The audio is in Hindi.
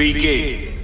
Begin.